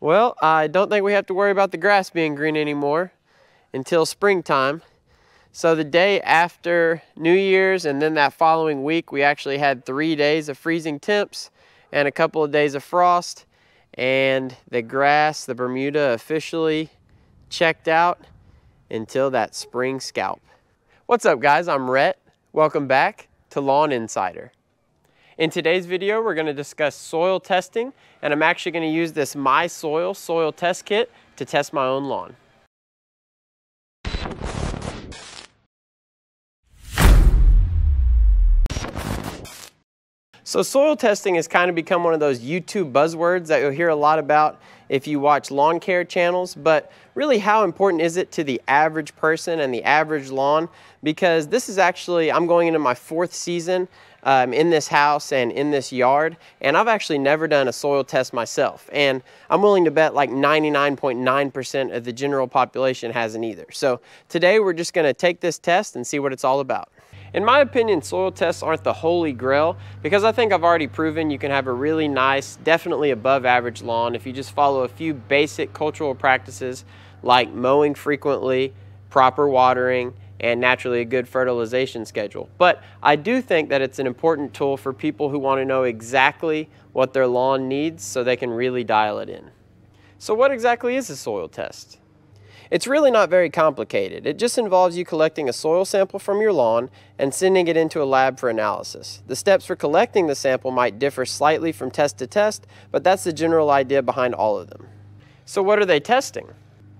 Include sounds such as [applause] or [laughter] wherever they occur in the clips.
Well, I don't think we have to worry about the grass being green anymore until springtime. So the day after New Year's and then that following week, we actually had three days of freezing temps and a couple of days of frost. And the grass, the Bermuda, officially checked out until that spring scalp. What's up guys, I'm Rhett. Welcome back to Lawn Insider. In today's video, we're gonna discuss soil testing, and I'm actually gonna use this My Soil soil test kit to test my own lawn. So soil testing has kind of become one of those YouTube buzzwords that you'll hear a lot about if you watch lawn care channels, but really how important is it to the average person and the average lawn? Because this is actually, I'm going into my fourth season um, in this house and in this yard, and I've actually never done a soil test myself. And I'm willing to bet like 99.9% of the general population hasn't either. So today we're just gonna take this test and see what it's all about. In my opinion, soil tests aren't the holy grail because I think I've already proven you can have a really nice, definitely above average lawn if you just follow a few basic cultural practices like mowing frequently, proper watering, and naturally a good fertilization schedule. But I do think that it's an important tool for people who want to know exactly what their lawn needs so they can really dial it in. So what exactly is a soil test? It's really not very complicated. It just involves you collecting a soil sample from your lawn and sending it into a lab for analysis. The steps for collecting the sample might differ slightly from test to test, but that's the general idea behind all of them. So what are they testing?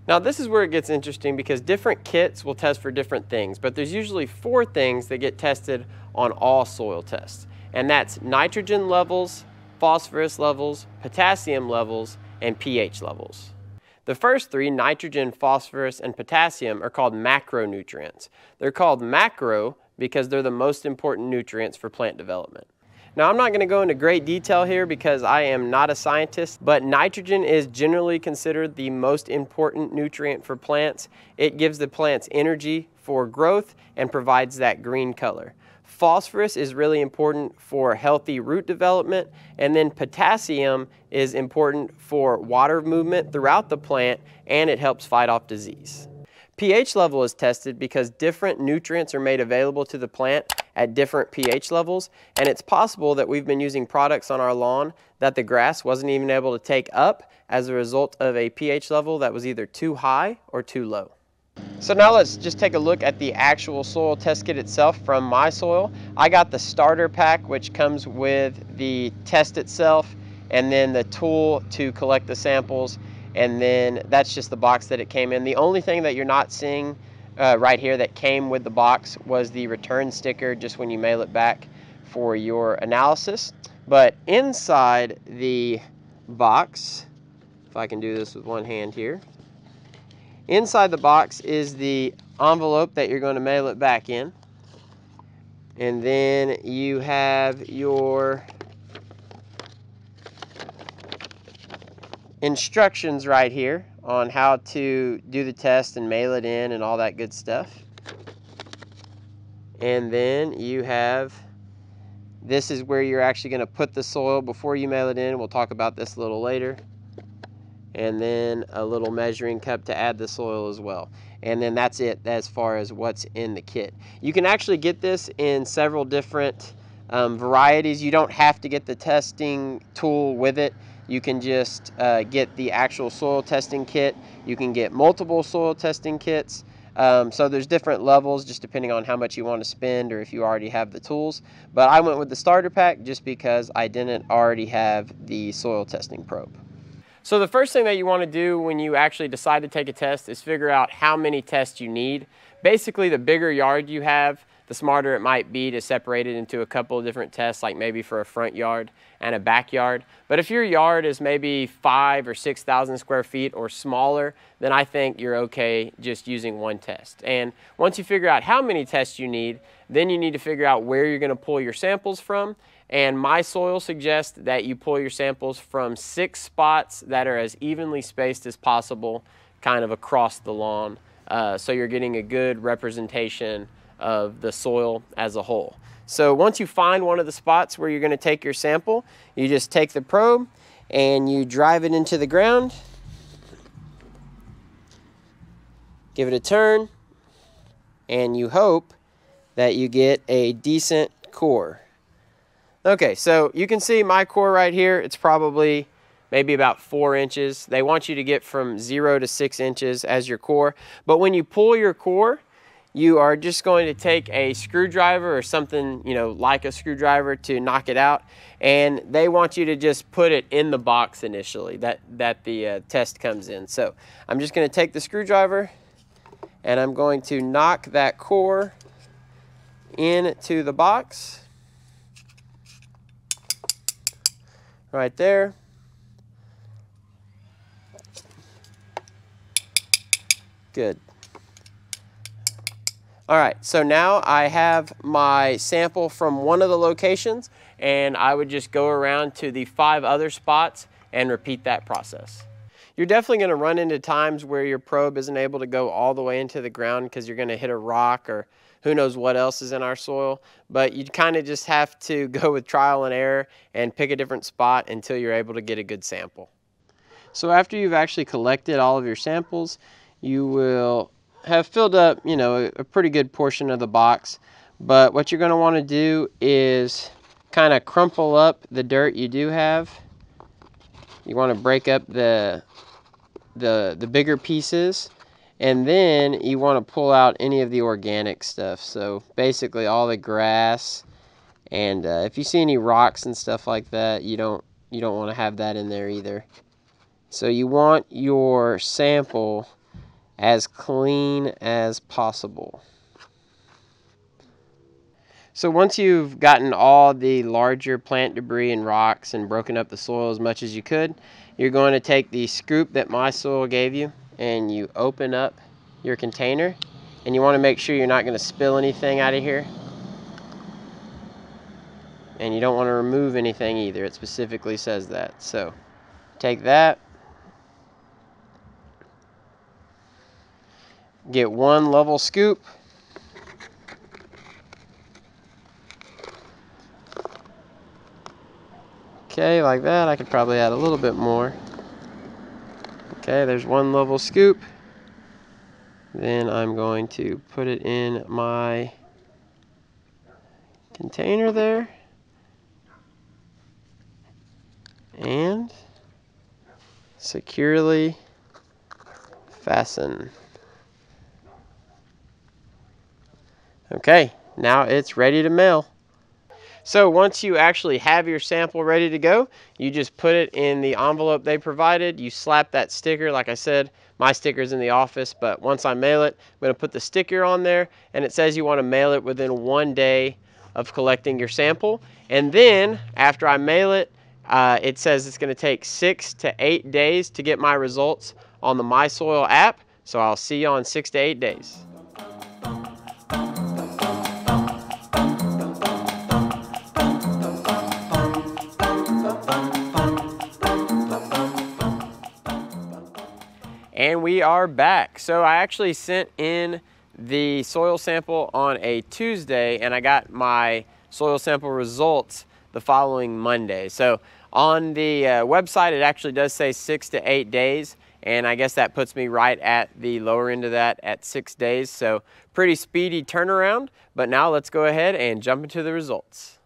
Now this is where it gets interesting because different kits will test for different things, but there's usually four things that get tested on all soil tests. And that's nitrogen levels, phosphorus levels, potassium levels, and pH levels. The first three, nitrogen, phosphorus, and potassium, are called macronutrients. They're called macro because they're the most important nutrients for plant development. Now I'm not going to go into great detail here because I am not a scientist, but nitrogen is generally considered the most important nutrient for plants. It gives the plants energy for growth and provides that green color. Phosphorus is really important for healthy root development, and then potassium is important for water movement throughout the plant, and it helps fight off disease. pH level is tested because different nutrients are made available to the plant at different pH levels, and it's possible that we've been using products on our lawn that the grass wasn't even able to take up as a result of a pH level that was either too high or too low. So now let's just take a look at the actual soil test kit itself from My Soil. I got the starter pack which comes with the test itself and then the tool to collect the samples and then that's just the box that it came in. The only thing that you're not seeing uh, right here that came with the box was the return sticker just when you mail it back for your analysis. But inside the box, if I can do this with one hand here, Inside the box is the envelope that you're going to mail it back in. And then you have your instructions right here on how to do the test and mail it in and all that good stuff. And then you have, this is where you're actually going to put the soil before you mail it in. We'll talk about this a little later and then a little measuring cup to add the soil as well. And then that's it as far as what's in the kit. You can actually get this in several different um, varieties. You don't have to get the testing tool with it. You can just uh, get the actual soil testing kit. You can get multiple soil testing kits. Um, so there's different levels just depending on how much you want to spend or if you already have the tools. But I went with the starter pack just because I didn't already have the soil testing probe. So the first thing that you want to do when you actually decide to take a test is figure out how many tests you need. Basically, the bigger yard you have, the smarter it might be to separate it into a couple of different tests, like maybe for a front yard and a backyard. But if your yard is maybe five or 6,000 square feet or smaller, then I think you're okay just using one test. And once you figure out how many tests you need, then you need to figure out where you're gonna pull your samples from and my soil suggests that you pull your samples from six spots that are as evenly spaced as possible kind of across the lawn. Uh, so you're getting a good representation of the soil as a whole. So once you find one of the spots where you're going to take your sample, you just take the probe and you drive it into the ground. Give it a turn and you hope that you get a decent core. Okay, so you can see my core right here. It's probably maybe about four inches. They want you to get from zero to six inches as your core. But when you pull your core, you are just going to take a screwdriver or something, you know, like a screwdriver to knock it out. And they want you to just put it in the box initially that, that the uh, test comes in. So I'm just gonna take the screwdriver and I'm going to knock that core into the box. Right there. Good. All right, so now I have my sample from one of the locations and I would just go around to the five other spots and repeat that process. You're definitely gonna run into times where your probe isn't able to go all the way into the ground because you're gonna hit a rock or who knows what else is in our soil, but you kind of just have to [laughs] go with trial and error and pick a different spot until you're able to get a good sample. So after you've actually collected all of your samples, you will have filled up, you know, a, a pretty good portion of the box. But what you're going to want to do is kind of crumple up the dirt you do have. You want to break up the, the, the bigger pieces. And then you want to pull out any of the organic stuff. So basically all the grass. And uh, if you see any rocks and stuff like that, you don't, you don't want to have that in there either. So you want your sample as clean as possible. So once you've gotten all the larger plant debris and rocks and broken up the soil as much as you could, you're going to take the scoop that my soil gave you and you open up your container and you want to make sure you're not going to spill anything out of here. And you don't want to remove anything either. It specifically says that. So take that, Get one level scoop. Okay, like that. I could probably add a little bit more. Okay, there's one level scoop. Then I'm going to put it in my container there. And securely fasten. Okay, now it's ready to mail. So once you actually have your sample ready to go, you just put it in the envelope they provided. You slap that sticker, like I said, my sticker's in the office, but once I mail it, I'm gonna put the sticker on there and it says you wanna mail it within one day of collecting your sample. And then after I mail it, uh, it says it's gonna take six to eight days to get my results on the MySoil app. So I'll see you on six to eight days. And we are back. So I actually sent in the soil sample on a Tuesday and I got my soil sample results the following Monday. So on the uh, website, it actually does say six to eight days. And I guess that puts me right at the lower end of that at six days. So pretty speedy turnaround. But now let's go ahead and jump into the results.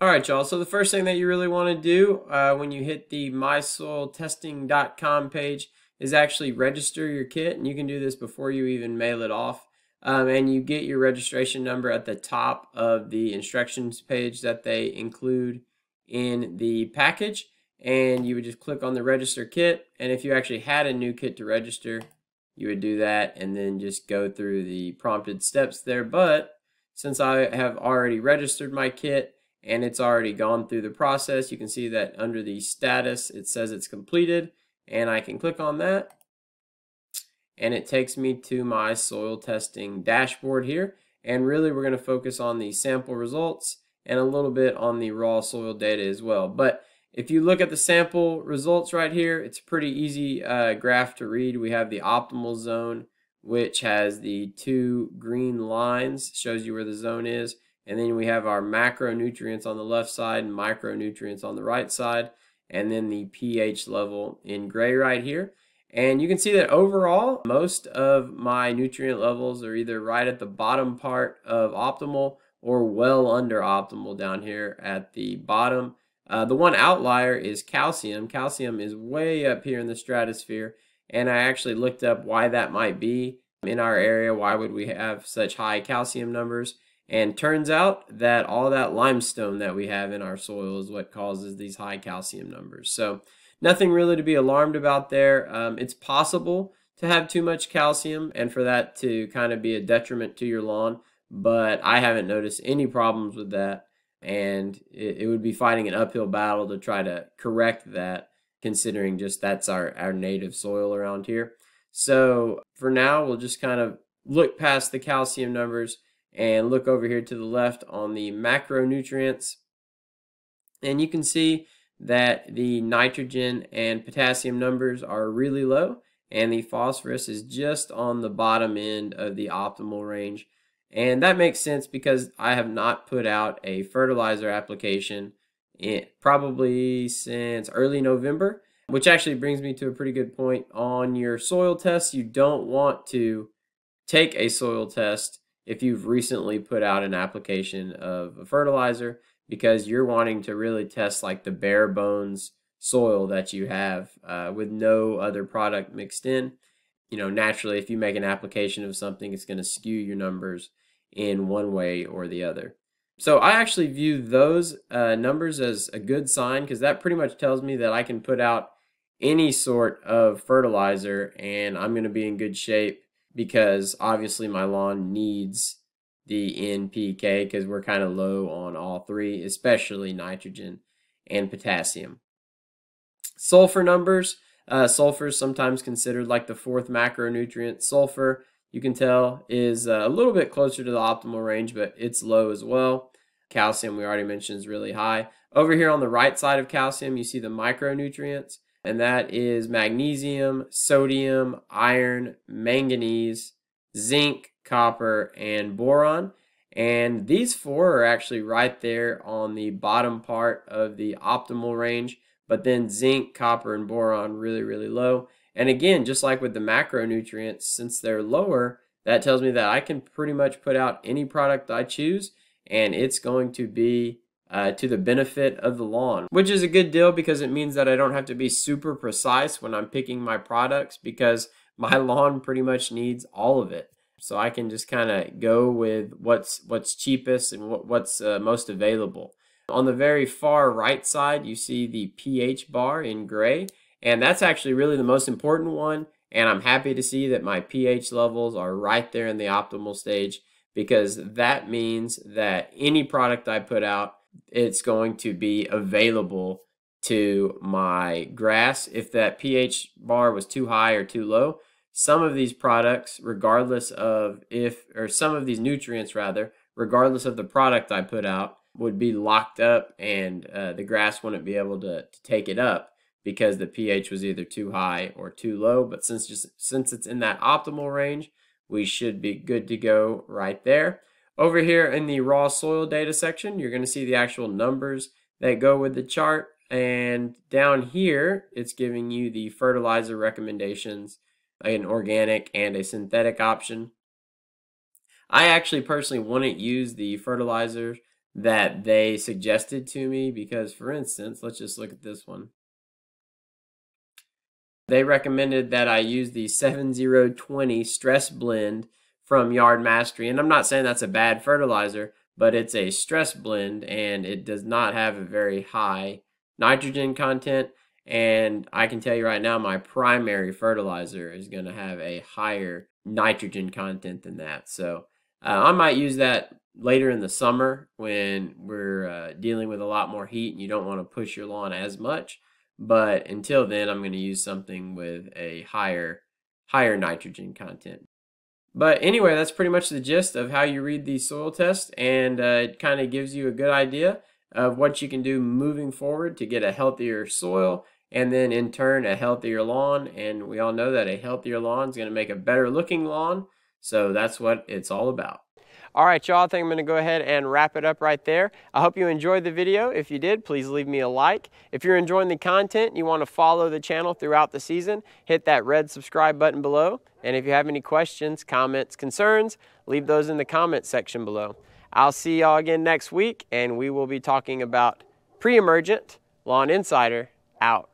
All right, y'all. So the first thing that you really want to do uh, when you hit the mysoiltesting.com page is actually register your kit, and you can do this before you even mail it off. Um, and you get your registration number at the top of the instructions page that they include in the package. And you would just click on the register kit. And if you actually had a new kit to register, you would do that and then just go through the prompted steps there. But since I have already registered my kit and it's already gone through the process, you can see that under the status, it says it's completed and I can click on that and it takes me to my soil testing dashboard here and really we're going to focus on the sample results and a little bit on the raw soil data as well. But if you look at the sample results right here it's a pretty easy uh, graph to read. We have the optimal zone which has the two green lines shows you where the zone is and then we have our macronutrients on the left side and micronutrients on the right side and then the pH level in gray right here. And you can see that overall, most of my nutrient levels are either right at the bottom part of optimal or well under optimal down here at the bottom. Uh, the one outlier is calcium. Calcium is way up here in the stratosphere, and I actually looked up why that might be in our area. Why would we have such high calcium numbers? And turns out that all that limestone that we have in our soil is what causes these high calcium numbers. So nothing really to be alarmed about there. Um, it's possible to have too much calcium and for that to kind of be a detriment to your lawn, but I haven't noticed any problems with that. And it, it would be fighting an uphill battle to try to correct that, considering just that's our, our native soil around here. So for now, we'll just kind of look past the calcium numbers and look over here to the left on the macronutrients. And you can see that the nitrogen and potassium numbers are really low and the phosphorus is just on the bottom end of the optimal range. And that makes sense because I have not put out a fertilizer application in, probably since early November, which actually brings me to a pretty good point on your soil test. You don't want to take a soil test if you've recently put out an application of a fertilizer because you're wanting to really test like the bare bones soil that you have uh, with no other product mixed in. You know, naturally, if you make an application of something, it's going to skew your numbers in one way or the other. So I actually view those uh, numbers as a good sign because that pretty much tells me that I can put out any sort of fertilizer and I'm going to be in good shape because obviously my lawn needs the NPK because we're kind of low on all three, especially nitrogen and potassium. Sulfur numbers. Uh, sulfur is sometimes considered like the fourth macronutrient. Sulfur, you can tell, is uh, a little bit closer to the optimal range, but it's low as well. Calcium, we already mentioned, is really high. Over here on the right side of calcium, you see the micronutrients, and that is magnesium, sodium, iron, manganese, zinc, copper, and boron. And these four are actually right there on the bottom part of the optimal range, but then zinc, copper, and boron really, really low. And again, just like with the macronutrients, since they're lower, that tells me that I can pretty much put out any product I choose, and it's going to be uh, to the benefit of the lawn, which is a good deal because it means that I don't have to be super precise when I'm picking my products because my [laughs] lawn pretty much needs all of it. So I can just kind of go with what's what's cheapest and what, what's uh, most available. On the very far right side, you see the pH bar in gray, and that's actually really the most important one. And I'm happy to see that my pH levels are right there in the optimal stage because that means that any product I put out, it's going to be available to my grass. If that pH bar was too high or too low, some of these products, regardless of if, or some of these nutrients rather, regardless of the product I put out, would be locked up and uh, the grass wouldn't be able to, to take it up because the pH was either too high or too low. But since just since it's in that optimal range, we should be good to go right there. Over here in the raw soil data section, you're going to see the actual numbers that go with the chart. And down here, it's giving you the fertilizer recommendations an organic and a synthetic option. I actually personally wouldn't use the fertilizer that they suggested to me because, for instance, let's just look at this one. They recommended that I use the 7020 stress blend from Yard Mastery. And I'm not saying that's a bad fertilizer, but it's a stress blend and it does not have a very high nitrogen content and I can tell you right now, my primary fertilizer is going to have a higher nitrogen content than that. So uh, I might use that later in the summer when we're uh, dealing with a lot more heat and you don't want to push your lawn as much. But until then, I'm going to use something with a higher, higher nitrogen content. But anyway, that's pretty much the gist of how you read the soil test, and uh, it kind of gives you a good idea of what you can do moving forward to get a healthier soil and then in turn a healthier lawn. And we all know that a healthier lawn is going to make a better looking lawn. So that's what it's all about. All right, y'all, I think I'm gonna go ahead and wrap it up right there. I hope you enjoyed the video. If you did, please leave me a like. If you're enjoying the content you wanna follow the channel throughout the season, hit that red subscribe button below. And if you have any questions, comments, concerns, leave those in the comment section below. I'll see y'all again next week, and we will be talking about pre-emergent Lawn Insider out.